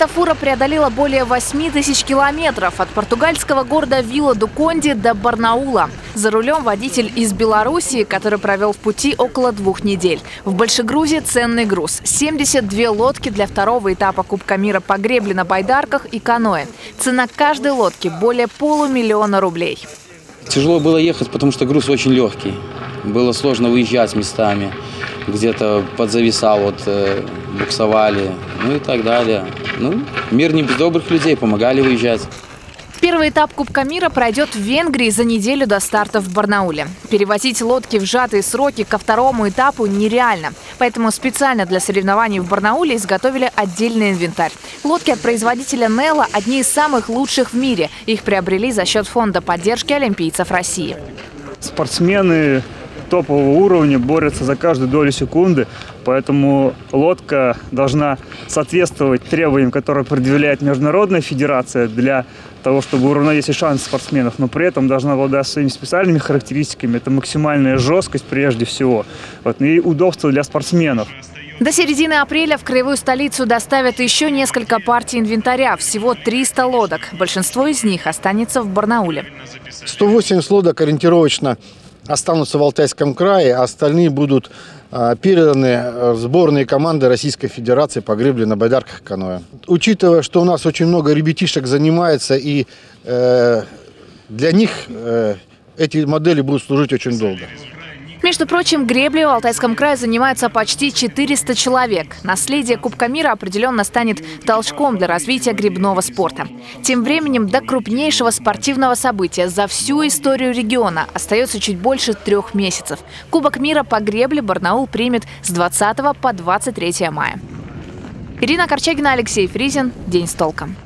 Эта фура преодолела более 8 тысяч километров от португальского города Вилла Дуконди до Барнаула. За рулем водитель из Белоруссии, который провел в пути около двух недель. В Большегрузе ценный груз. 72 лодки для второго этапа Кубка мира по гребле на байдарках и каноэ. Цена каждой лодки более полумиллиона рублей. Тяжело было ехать, потому что груз очень легкий. Было сложно выезжать местами. Где-то подзависал, вот, э, буксовали, ну и так далее. Ну, мир не без добрых людей, помогали выезжать. Первый этап Кубка мира пройдет в Венгрии за неделю до старта в Барнауле. Перевозить лодки в сжатые сроки ко второму этапу нереально. Поэтому специально для соревнований в Барнауле изготовили отдельный инвентарь. Лодки от производителя Нелла одни из самых лучших в мире. Их приобрели за счет фонда поддержки олимпийцев России. Спортсмены топового уровня борются за каждую долю секунды, поэтому лодка должна соответствовать требованиям, которые предъявляет Международная федерация для того, чтобы уравновесить шансы спортсменов, но при этом должна обладать своими специальными характеристиками. Это максимальная жесткость прежде всего вот, и удобство для спортсменов. До середины апреля в краевую столицу доставят еще несколько партий инвентаря. Всего 300 лодок. Большинство из них останется в Барнауле. 180 лодок ориентировочно останутся в Алтайском крае, а остальные будут а, переданы в сборные команды Российской Федерации по гребле на байдарках каноэ. Учитывая, что у нас очень много ребятишек занимается, и э, для них э, эти модели будут служить очень долго. Между прочим, греблей в Алтайском крае занимаются почти 400 человек. Наследие Кубка мира определенно станет толчком для развития грибного спорта. Тем временем до крупнейшего спортивного события за всю историю региона остается чуть больше трех месяцев. Кубок мира по гребле Барнаул примет с 20 по 23 мая. Ирина Корчагина, Алексей Фризин. День с толком.